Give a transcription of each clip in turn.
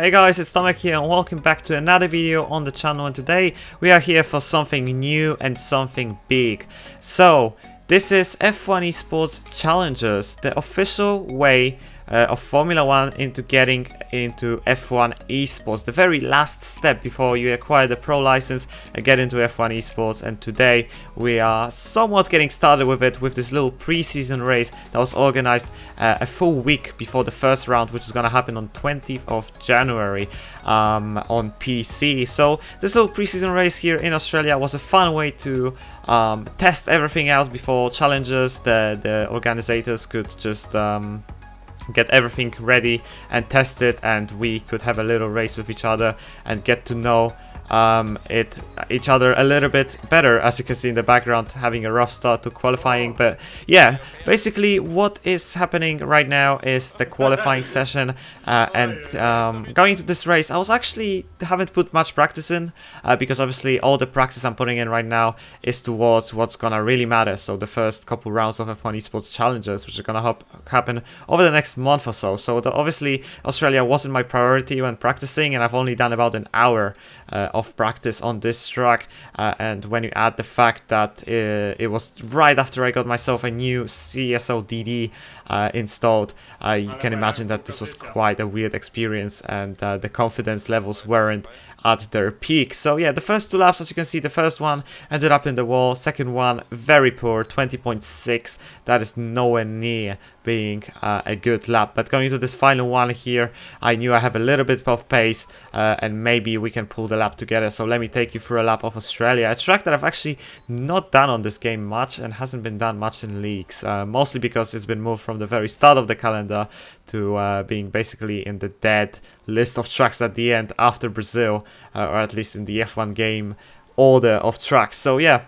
Hey guys, it's Tomek here and welcome back to another video on the channel and today we are here for something new and something big. So, this is F1 Esports Challengers, the official way uh, of Formula 1 into getting into F1 esports. The very last step before you acquire the pro license and get into F1 esports. And today we are somewhat getting started with it with this little preseason race that was organized uh, a full week before the first round, which is to happen on 20th of January um, on PC. So this little preseason race here in Australia was a fun way to um, test everything out before Challengers. The the organizers could just um, get everything ready and test it and we could have a little race with each other and get to know um, it each other a little bit better as you can see in the background having a rough start to qualifying. But yeah basically what is happening right now is the qualifying session uh, and um, going into this race I was actually haven't put much practice in uh, because obviously all the practice I'm putting in right now is towards what's gonna really matter. So the first couple rounds of F1 Esports Challengers which are gonna happen over the next month or so. So the, obviously Australia wasn't my priority when practicing and I've only done about an hour uh, of practice on this track uh, and when you add the fact that uh, it was right after I got myself a new CSL DD uh, installed you can imagine that this was quite a weird experience and uh, the confidence levels weren't at their peak. So yeah, the first two laps, as you can see, the first one ended up in the wall, second one very poor, 20.6. That is nowhere near being uh, a good lap. But going into this final one here, I knew I have a little bit of pace uh, and maybe we can pull the lap together. So let me take you through a lap of Australia, a track that I've actually not done on this game much and hasn't been done much in leagues. Uh, mostly because it's been moved from the very start of the calendar to uh, being basically in the dead list of tracks at the end after Brazil, or at least in the F1 game order of tracks. So yeah,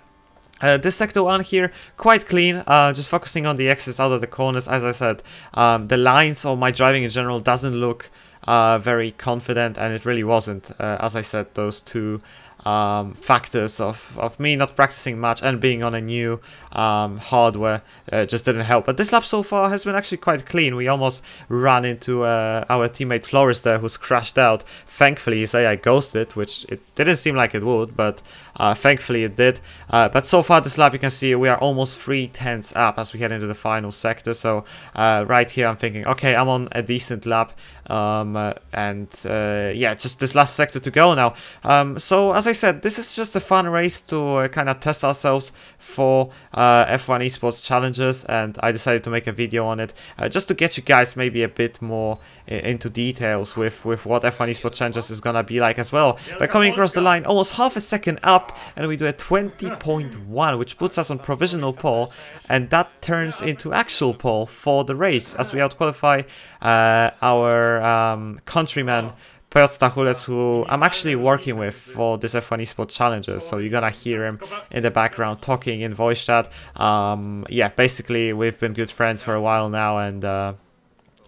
uh, this sector 1 here, quite clean, uh, just focusing on the exits out of the corners. As I said, um, the lines of my driving in general doesn't look uh, very confident and it really wasn't. Uh, as I said, those two um, factors of, of me not practicing much and being on a new um, hardware uh, just didn't help. But this lap so far has been actually quite clean. We almost ran into uh, our teammate Flores there who's crashed out. Thankfully his AI ghosted, which it didn't seem like it would, but uh, thankfully it did. Uh, but so far this lap you can see we are almost three tenths up as we head into the final sector. So uh, right here I'm thinking, okay, I'm on a decent lap. Um, uh, and yeah, just this last sector to go now. Um, so as I said, this is just a fun race to kind of test ourselves for uh, F1 Esports Challengers and I decided to make a video on it uh, just to get you guys maybe a bit more into details with, with what F1 Esports Challengers is gonna be like as well. By coming across the line almost half a second up and we do a 20.1 which puts us on provisional pole and that turns into actual pole for the race as we outqualify uh, our um, countryman Piotr Stachules, who I'm actually working with for this F1 Esports Challengers, so you're gonna hear him in the background talking in voice chat. Um, yeah, basically we've been good friends for a while now, and uh,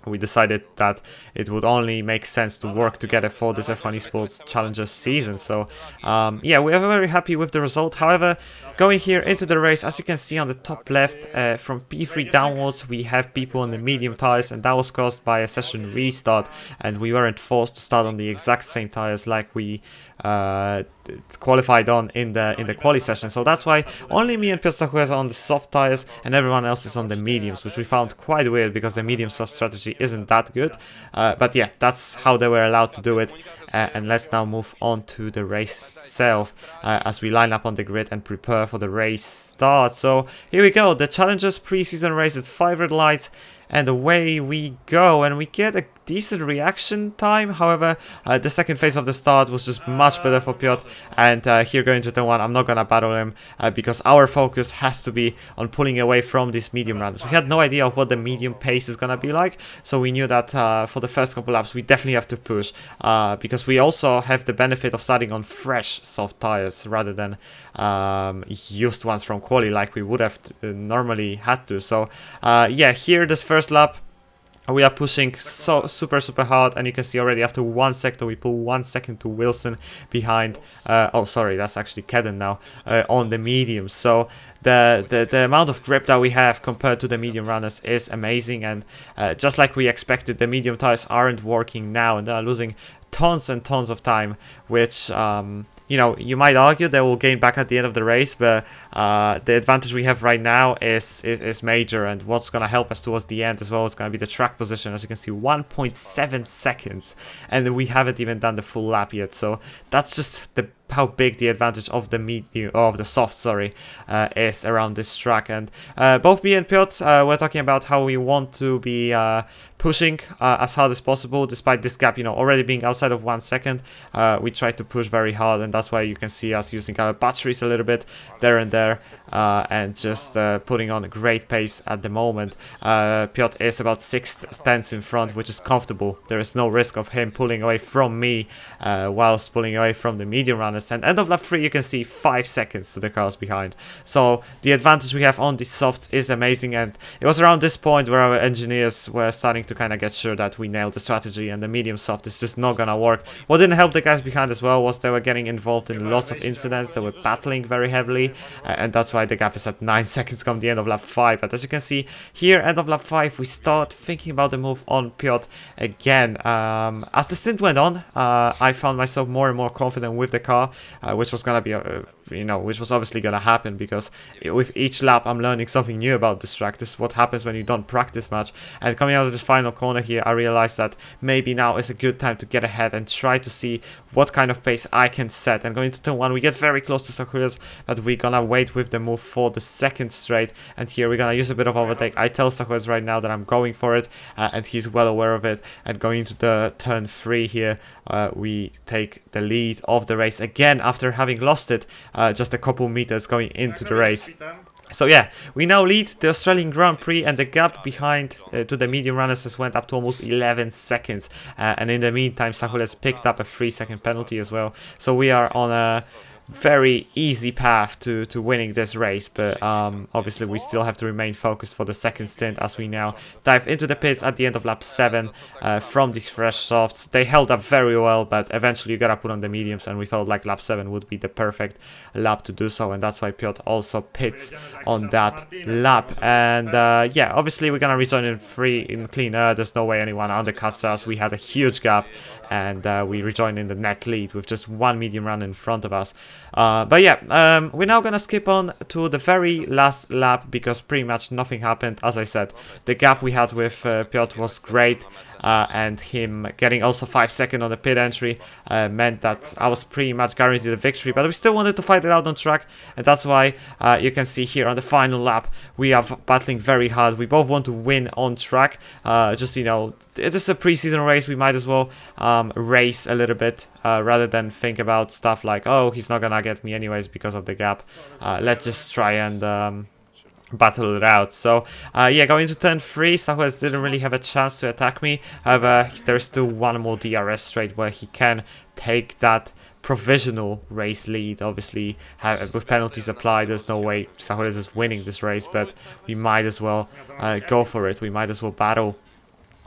we decided that it would only make sense to work together for this F1 Esports Challengers season. So um, yeah, we are very happy with the result. However, going here into the race, as you can see on the top left, uh, from P3 downwards, we have people on the medium tires, and that was caused by a session restart, and we weren't forced to start on the exact same tires like we uh, qualified on in the in the quali session. So that's why only me and Piotr are on the soft tires and everyone else is on the mediums, which we found quite weird because the medium soft strategy isn't that good. Uh, but yeah, that's how they were allowed to do it. Uh, and let's now move on to the race itself uh, as we line up on the grid and prepare for the race start. So here we go, the Challengers preseason race, it's 5 red lights and away we go and we get a decent reaction time. However uh, the second phase of the start was just much better for Piotr and uh, here going to the one. I'm not gonna battle him uh, because our focus has to be on pulling away from these medium runners. We had no idea of what the medium pace is gonna be like so we knew that uh, for the first couple laps we definitely have to push uh, because we also have the benefit of starting on fresh soft tires rather than um, used ones from quali like we would have uh, normally had to. So yeah here this first first lap we are pushing so super super hard and you can see already after one sector we pull one second to Wilson behind uh, oh sorry that's actually Kedden now uh, on the medium. So the, the the amount of grip that we have compared to the medium runners is amazing and uh, just like we expected the medium tires aren't working now and they are losing tons and tons of time, which um, you know, you might argue they will gain back at the end of the race, but uh, the advantage we have right now is, is, is major, and what's going to help us towards the end as well is going to be the track position. As you can see, 1.7 seconds, and we haven't even done the full lap yet, so that's just the how big the advantage of the medium of the soft sorry uh, is around this track. And uh, both me and Piotr uh, were talking about how we want to be uh, pushing uh, as hard as possible despite this gap you know already being outside of one second. Uh, we try to push very hard and that's why you can see us using our batteries a little bit there and there and just putting on a great pace at the moment. Piotr is about six tenths in front which is comfortable. There is no risk of him pulling away from me whilst pulling away from the medium runners and end of lap 3 you can see 5 seconds to the cars behind so the advantage we have on the soft is amazing and it was around this point where our engineers were starting to kind of get sure that we nailed the strategy and the medium soft is just not gonna work. What didn't help the guys behind as well was they were getting involved in lots of incidents, they were battling very heavily and that's why the gap is at 9 seconds come the end of lap 5. But as you can see here, end of lap 5, we start thinking about the move on Piotr again. Um, as the stint went on, uh, I found myself more and more confident with the car, which was gonna be, uh, you know, which was obviously gonna happen because with each lap I'm learning something new about this track. This is what happens when you don't practice much. And coming out of this final corner here, I realized that maybe now is a good time to get ahead and try to see what kind of pace I can set. And going to turn one, we get very close to Sakuras, but we're gonna wait with the move for the second straight. And here we're gonna use a bit of overtake. I tell Sakuras right now that I'm going for it, uh, and he's well aware of it. And going into the turn three here, uh, we take the lead of the race again after having lost it uh, just a couple meters going into the race. So yeah, we now lead the Australian Grand Prix and the gap behind uh, to the medium runners has went up to almost 11 seconds. Uh, and in the meantime, Sahul has picked up a 3 second penalty as well. So we are on a very easy path to, to winning this race, but um, obviously we still have to remain focused for the second stint as we now dive into the pits at the end of lap 7 uh, from these fresh softs. They held up very well, but eventually you gotta put on the mediums and we felt like lap 7 would be the perfect lap to do so and that's why Piotr also pits on that lap. And uh, yeah, obviously we're gonna rejoin in free in clean air. There's no way anyone undercuts us. We had a huge gap and uh, we rejoin in the net lead with just one medium run in front of us. Uh, but yeah, um, we're now gonna skip on to the very last lap because pretty much nothing happened. As I said, the gap we had with uh, Piotr was great uh, and him getting also 5 second on the pit entry uh, meant that I was pretty much guaranteed a victory, but we still wanted to fight it out on track, and that's why uh, you can see here on the final lap, we are battling very hard. We both want to win on track, uh, just, you know, it is a preseason race, we might as well um, race a little bit, uh, rather than think about stuff like, oh, he's not gonna get me anyways because of the gap. Uh, let's just try and... Um, battle it out. So uh, yeah, going to turn 3, Sahuez didn't really have a chance to attack me. However, there's still one more DRS straight where he can take that provisional race lead. Obviously, have, with penalties applied, there's no way Sahuez is winning this race, but we might as well uh, go for it. We might as well battle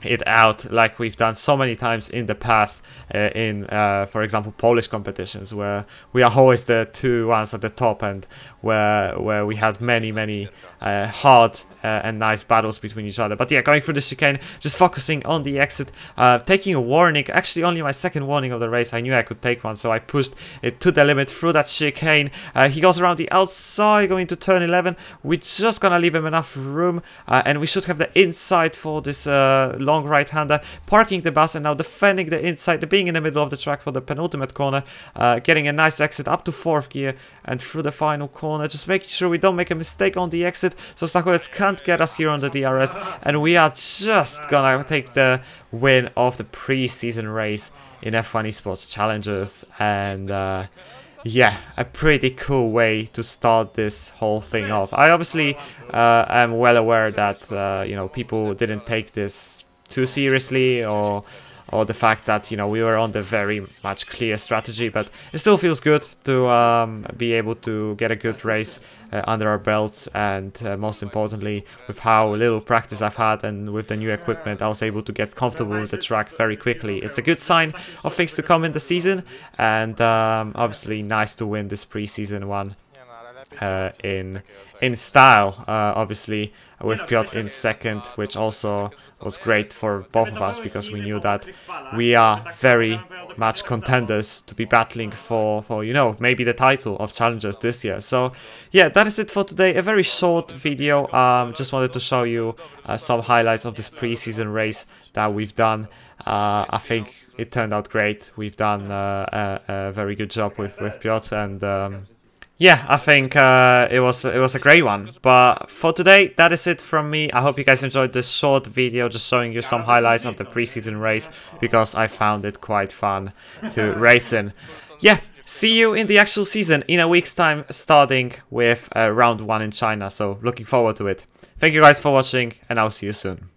it out like we've done so many times in the past uh, in uh, for example Polish competitions where we are always the two ones at the top and where where we had many many uh, hard uh, and nice battles between each other. But yeah, going through the chicane, just focusing on the exit, uh, taking a warning, actually only my second warning of the race, I knew I could take one, so I pushed it to the limit through that chicane. Uh, he goes around the outside, going to turn 11, we're just gonna leave him enough room, uh, and we should have the inside for this uh, long right-hander, parking the bus and now defending the inside, being in the middle of the track for the penultimate corner, uh, getting a nice exit up to 4th gear, and through the final corner, just making sure we don't make a mistake on the exit, so Sakuras can't get us here on the DRS, and we are just gonna take the win of the pre-season race in F1 Esports Challengers, and uh, yeah, a pretty cool way to start this whole thing off. I obviously uh, am well aware that, uh, you know, people didn't take this too seriously or or the fact that you know we were on the very much clear strategy but it still feels good to um, be able to get a good race uh, under our belts and uh, most importantly with how little practice I've had and with the new equipment I was able to get comfortable with the track very quickly. It's a good sign of things to come in the season and um, obviously nice to win this preseason one uh, in in style uh, obviously with Piotr in second which also was great for both of us because we knew that we are very much contenders to be battling for, for you know, maybe the title of challengers this year. So yeah, that is it for today. A very short video. Um, just wanted to show you uh, some highlights of this preseason race that we've done. Uh, I think it turned out great. We've done uh, a, a, very good job with, with Piotr and um, yeah, I think uh, it was it was a great one. But for today, that is it from me. I hope you guys enjoyed this short video, just showing you some highlights of the preseason race because I found it quite fun to race in. Yeah, see you in the actual season in a week's time, starting with uh, round one in China. So looking forward to it. Thank you guys for watching, and I'll see you soon.